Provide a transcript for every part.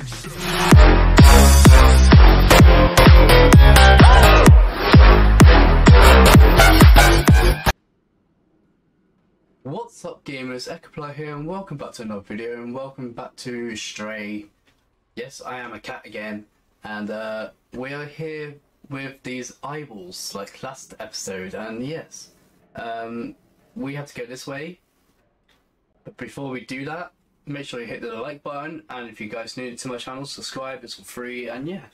What's up gamers, Echoplire here and welcome back to another video and welcome back to Stray. Yes, I am a cat again and uh, we are here with these eyeballs like last episode and yes, um, we have to go this way. But before we do that, make sure you hit the like button and if you guys new to my channel, subscribe, it's for free and yeah,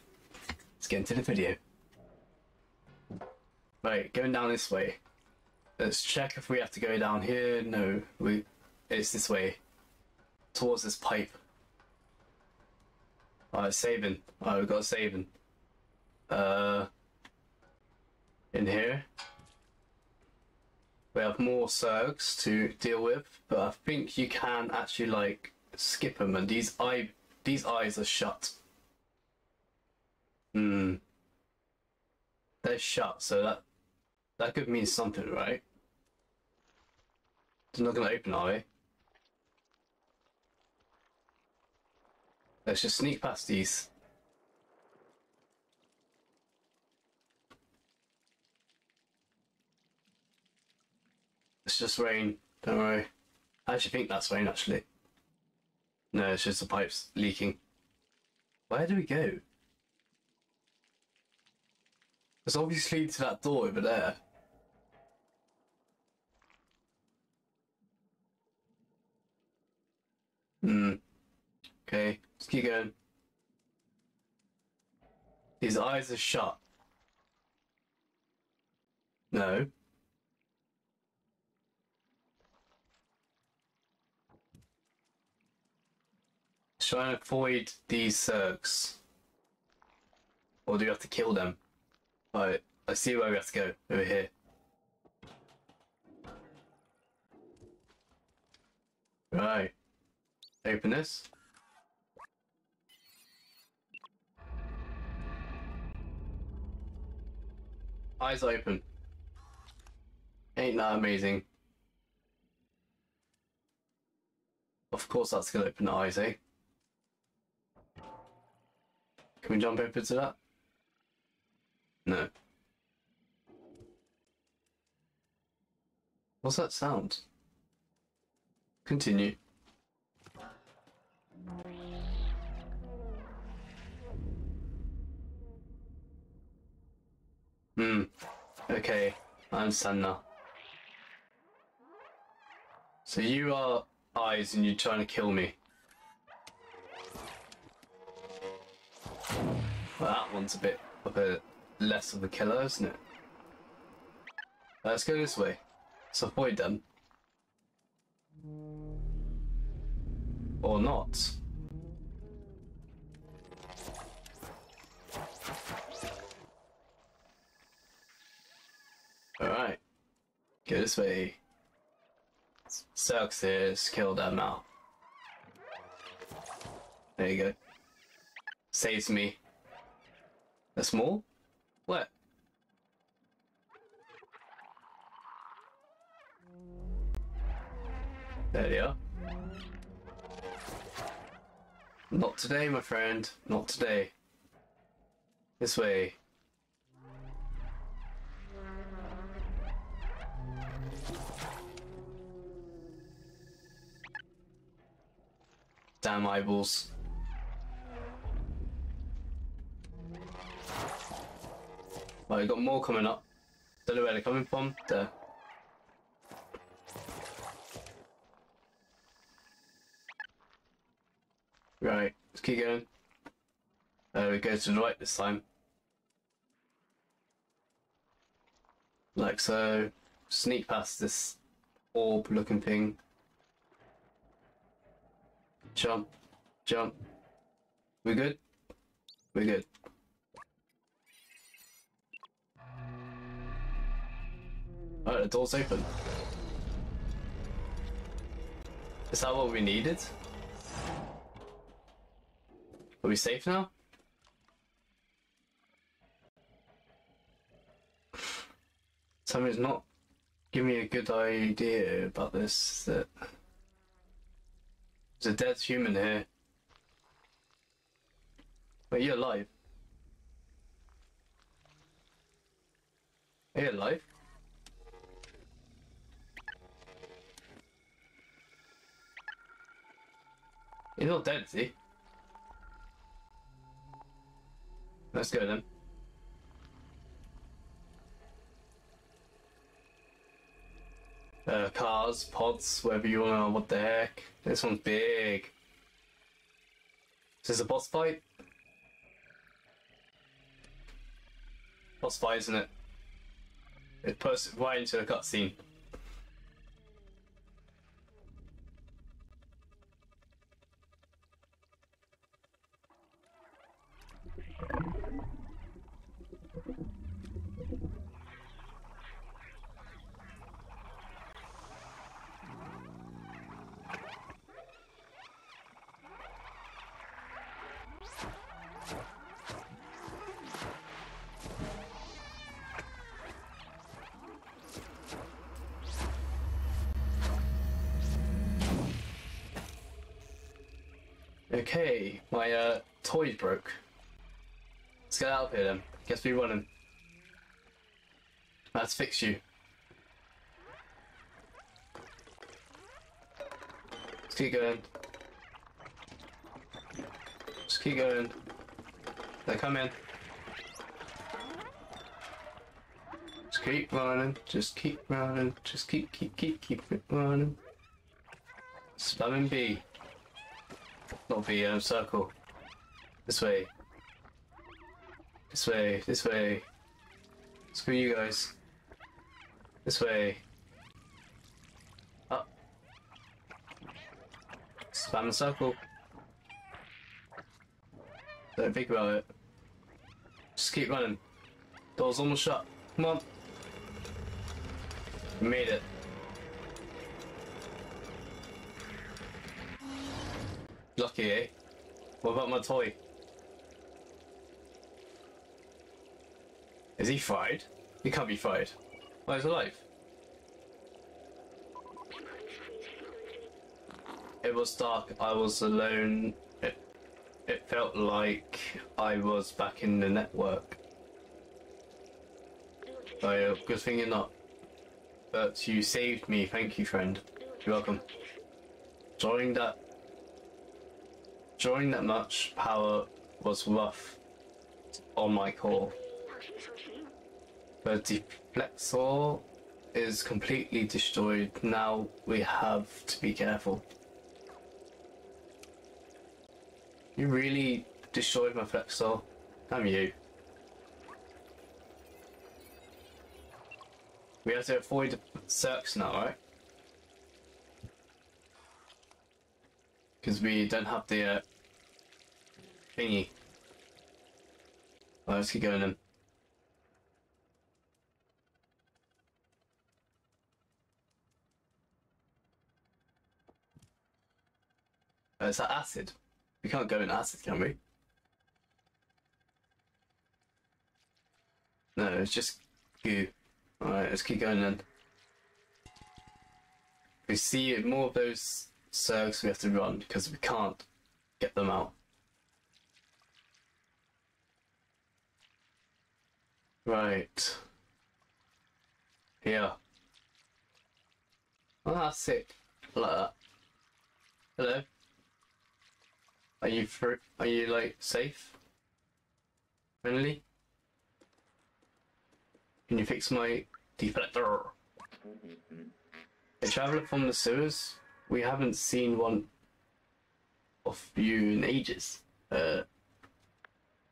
let's get into the video. Right, going down this way. Let's check if we have to go down here. No, we it's this way. Towards this pipe. Alright, saving. Alright, we got saving. Uh in here. We have more Zurks to deal with, but I think you can actually like skip them and these eye these eyes are shut. Hmm. They're shut, so that that could mean something, right? They're not gonna open, are they? Let's just sneak past these. It's just rain, don't worry. I actually think that's rain, actually. No, it's just the pipes leaking. Where do we go? It's obviously to that door over there. Hmm. Okay, let's keep going. His eyes are shut. No. Try and avoid these Zurks. Or do we have to kill them? Alright, I see where we have to go. Over here. Right. Open this. Eyes open. Ain't that amazing? Of course that's gonna open the eyes, eh? Can we jump over to that? No. What's that sound? Continue. Hmm. Okay, I understand now. So you are eyes and you're trying to kill me. That one's a bit of a less of a killer, isn't it? Let's go this way. Let's avoid them. Or not. Alright. Go this way. Sucks is kill them now. There you go. Saves me. A small? What? There you are. Not today, my friend. Not today. This way. Damn eyeballs. Right, we got more coming up. Don't know where they're coming from. There. Right, let's keep going. Uh, we go to the right this time. Like so. Sneak past this orb looking thing. Jump. Jump. We good? We good. Oh, the door's open. Is that what we needed? Are we safe now? Something's not giving me a good idea about this. That there's a dead human here. Wait, you're alive? Are you alive? He's not dead, see? Let's go then. Uh, cars, pods, whatever you wanna, what the heck. This one's big. Is this a boss fight? Boss fight, isn't it? It puts right into the cutscene. Okay, my uh, toy broke. Let's get out of here then. Guess we're running. Let's fix you. Let's keep going. Just keep going. They come in. Just keep running. Just keep running. Just keep, keep, keep, keep running. Spamming B. Not the um, circle. This way. This way, this way. Screw you guys. This way. Up. Spam the circle. Don't think about it. Just keep running. Door's almost shut. Come on. We made it. Lucky, eh? What about my toy? Is he fired? He can't be fired. Why is he alive? It was dark. I was alone. It, it felt like I was back in the network. Oh, yeah, good thing you're not. But you saved me. Thank you, friend. You're welcome. Drawing that drawing that much power was rough on my core. The Defluxor is completely destroyed. Now we have to be careful. You really destroyed my flexor. Damn you. We have to avoid the circs now, right? Because we don't have the uh, thingy. Well, let's keep going then. Oh, is that acid? We can't go in acid, can we? No, it's just goo. Alright, let's keep going then. We see more of those circs we have to run because we can't get them out. Right. Here. Oh, that's sick. Like that. Hello. Are you fr- Are you like safe? Friendly? Can you fix my deflector? Mm-hmm. A traveler from the sewers. We haven't seen one of you in ages. Uh,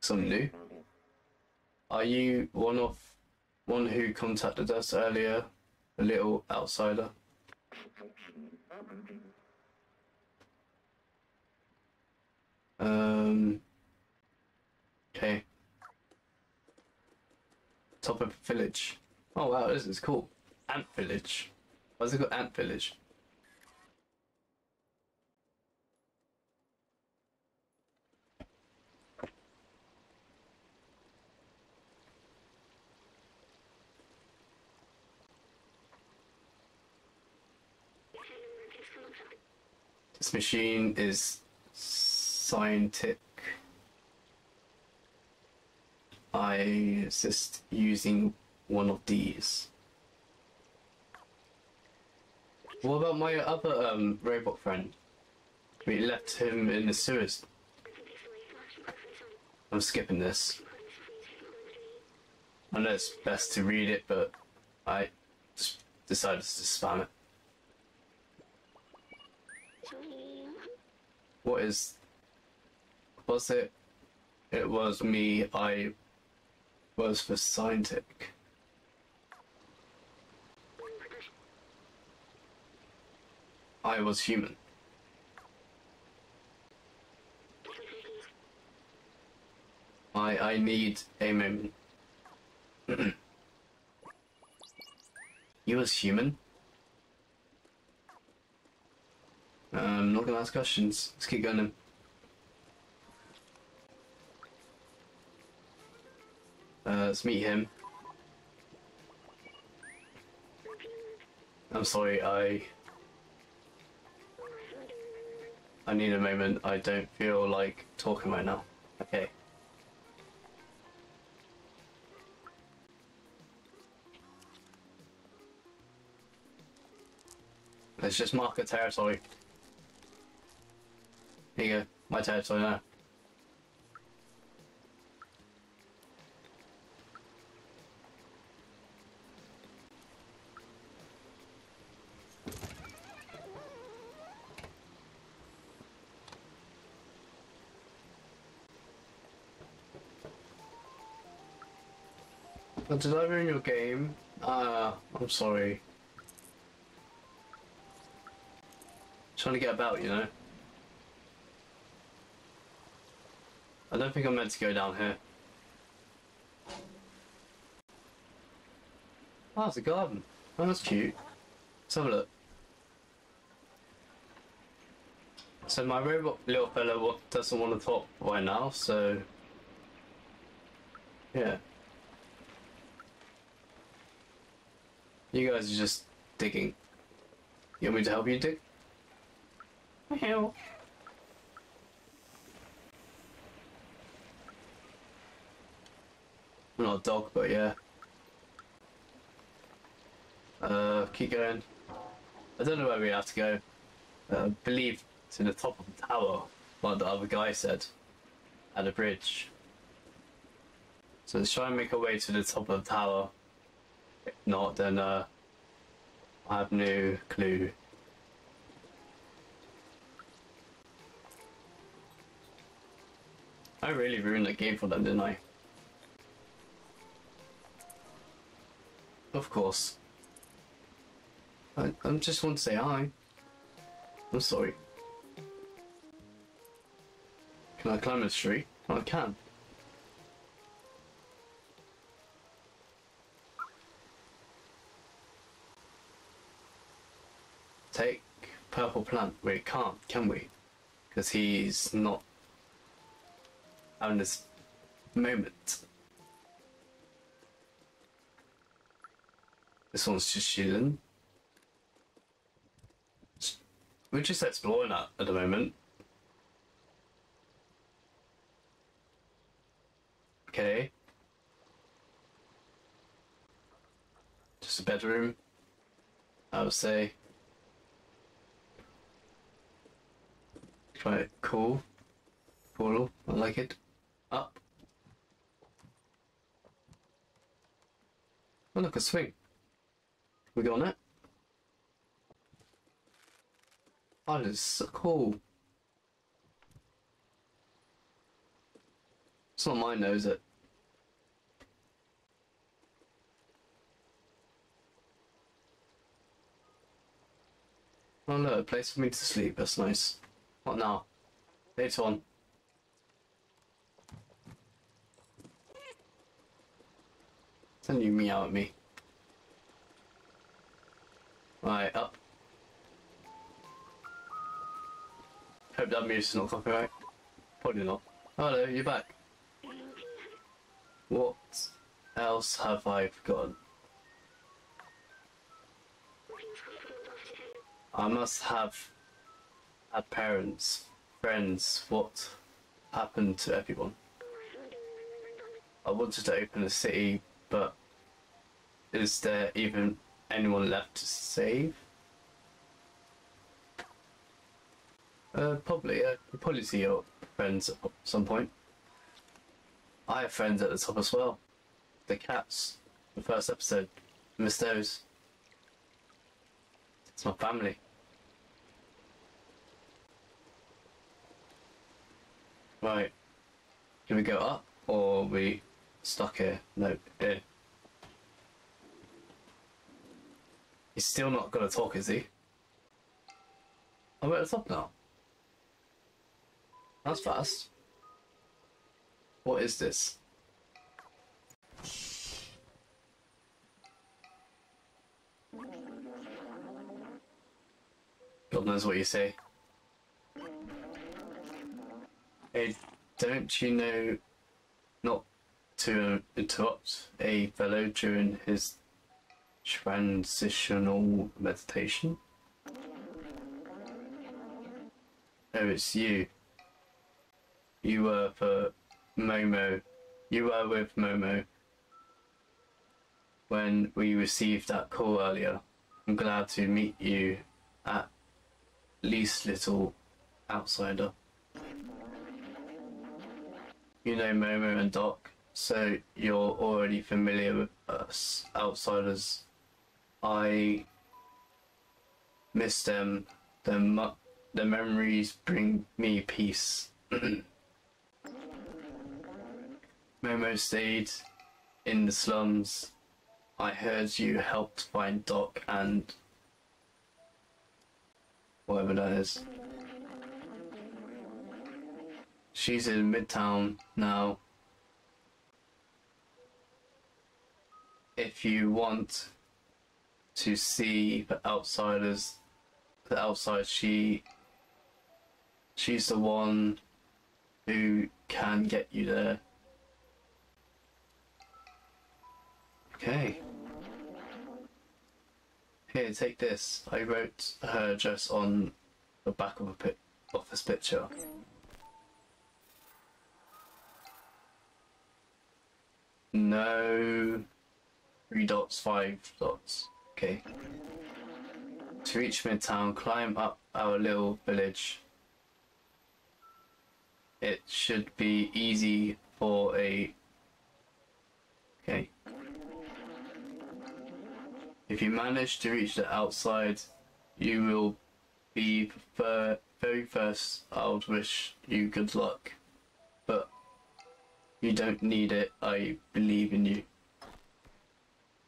some new. Are you one of one who contacted us earlier? A little outsider. Um. Okay. Top of village. Oh wow, this is cool. Ant village. Why Why's it called Ant village? This machine is scientific. I assist using one of these. What about my other um, robot friend? We left him in the sewers. I'm skipping this. I know it's best to read it, but I just decided to spam it. What is... Was it? It was me, I was for scientific. I was human. I I need a moment. you was human? Uh, I'm not gonna ask questions. Let's keep going. Uh, let's meet him. I'm sorry, I... I need a moment. I don't feel like talking right now. Okay. Let's just mark a territory. Here you go. My territory now. Uh, Did I ruin your game? Uh, I'm sorry. Trying to get about, you know? I don't think I'm meant to go down here. Oh, it's a garden. Oh, that's cute. Let's have a look. So my robot little fellow doesn't want to talk right now, so... Yeah. You guys are just digging. You want me to help you dig? Help. Not a dog, but yeah. Uh, keep going. I don't know where we have to go. Uh, I believe it's in the top of the tower, like the other guy said, at the bridge. So let's try and make our way to the top of the tower. If not, then uh, I have no clue. I really ruined the game for them, didn't I? Of course. I, I just want to say hi. I'm sorry. Can I climb this tree? I can. Take purple plant. We can't, can we? Because he's not having this moment. This one's just chilling. We're just exploring that at the moment. Okay. Just a bedroom, I would say. Quite cool. Cool, I like it. Up. Oh look, a swing. We got on it? Oh, is so cool. It's not mine, though, is it? Oh no, a place for me to sleep. That's nice. What now? Later on. Then you meow at me. Right, up. Hope that music's not copyright. Probably not. Hello, you're back. What else have I forgotten? I must have had parents, friends, what happened to everyone? I wanted to open a city, but is there even anyone left to save? Uh, probably. Uh, probably see your friends at some point. I have friends at the top as well. The cats. The first episode. Miss those. It's my family. Right. Can we go up or we stuck here? No, here. He's still not gonna talk, is he? I'm at the top now. That's fast. What is this? God knows what you say. Hey, don't you know not to interrupt a fellow during his transitional meditation? Oh, it's you. You were for Momo. You were with Momo when we received that call earlier. I'm glad to meet you at least little outsider. You know Momo and Doc, so you're already familiar with us outsiders. I miss them. The, mu- the memories bring me peace. Momo stayed in the slums. I heard you helped find Doc and whatever that is. She's in Midtown now. If you want to see the outsiders, the outside, she, she's the one who can get you there. Okay. Here, take this. I wrote her address on the back of a pi- office picture. No. Three dots, five dots. Okay. To reach Midtown, climb up our little village. It should be easy for a. Okay. If you manage to reach the outside, you will be the very first. I would wish you good luck. But you don't need it. I believe in you.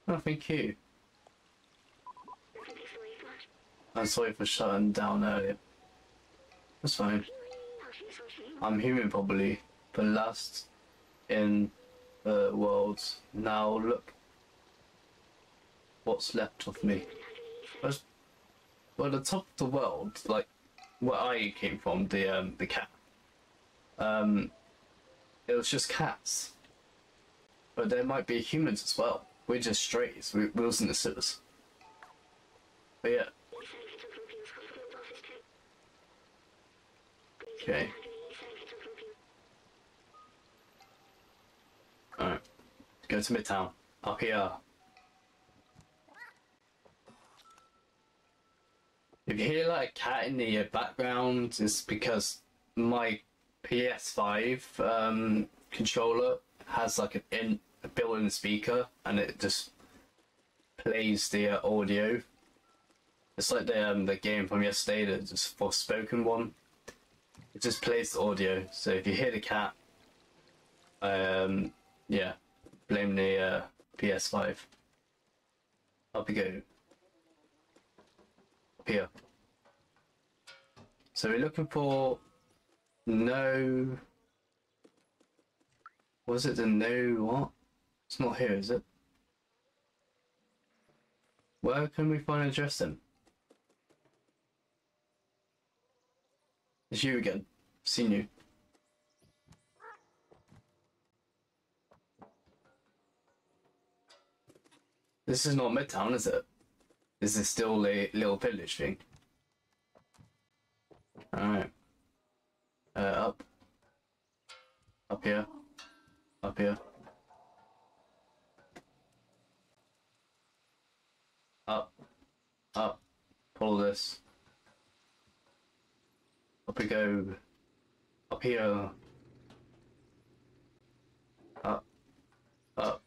Oh, thank you. I'm sorry for shutting down earlier. That's fine. I'm human probably, but last in the world. Now look what's left of me. Well, the top of the world, like where I came from, the um, the cat. Um, it was just cats, but there might be humans as well. We're just strays. We, we wasn't the sitters. But yeah. Okay. Alright. Go to Midtown. Up here. If you hear like a cat in the uh, background, it's because my PS5 um, controller has like an in, a built-in speaker, and it just plays the uh, audio. It's like the um, the game from yesterday, the just for spoken one. It just plays the audio. So if you hear the cat, um, yeah, blame the uh, PS5. Up you go. Up here. So we're looking for no. Was it the no what? It's not here, is it? Where can we find address then? It's you again. Seen you. This is not Midtown, is it? This is still a little village thing. Alright. Uh, up. Up here. Up here. Up. Up. Pull this we go. Up here. Up. Up.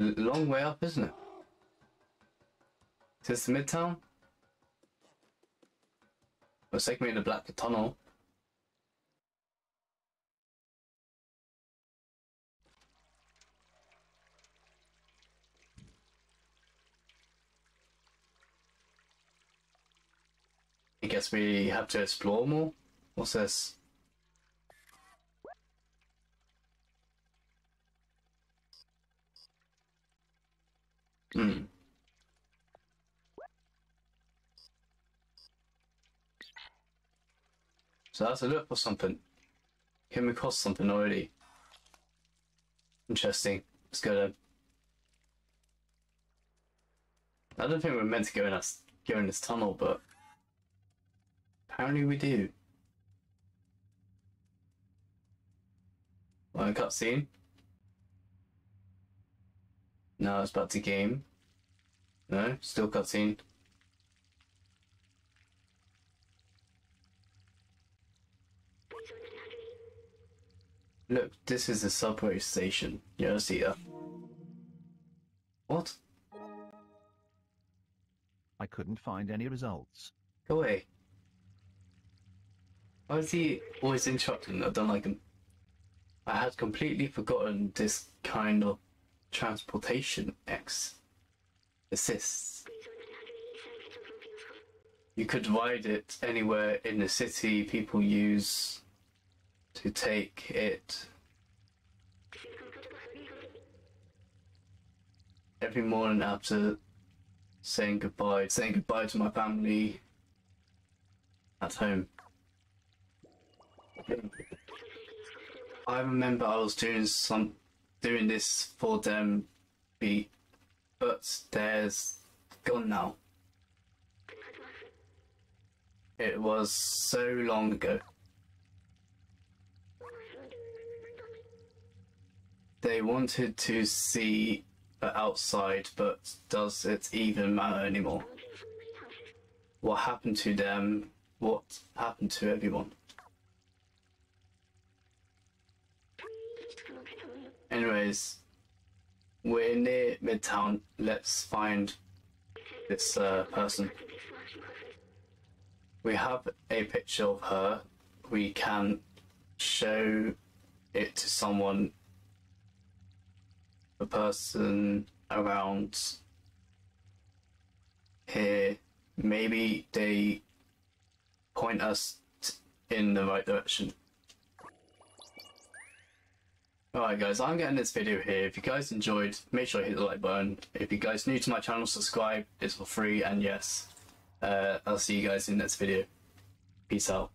L long way up, isn't it? Is this Midtown? It's taking me in the Black Tunnel. I guess we have to explore more. What's this? Hmm. So that's a look for something. Came across something already. Interesting. Let's go then. I don't think we're meant to go in this go in this tunnel, but apparently we do. A cutscene? No, it's back to game. No, still cutscene. Look, this is the subway station. You don't see that? What? I couldn't find any results. Go away. Why is he always interrupting? I don't like him. I had completely forgotten this kind of transportation X assists. You could ride it anywhere in the city people use to take it every morning after saying goodbye, saying goodbye to my family at home. I remember I was doing some doing this for them beat, but there's gone now. It was so long ago. They wanted to see the outside, but does it even matter anymore? What happened to them? What happened to everyone? Anyways, we're near Midtown. Let's find this uh, person. We have a picture of her. We can show it to someone, a person around here. Maybe they point us in the right direction. Alright guys, I'm getting this video here. If you guys enjoyed, make sure you hit the like button. If you guys new to my channel, subscribe. It's for free and yes. Uh, I'll see you guys in the next video. Peace out.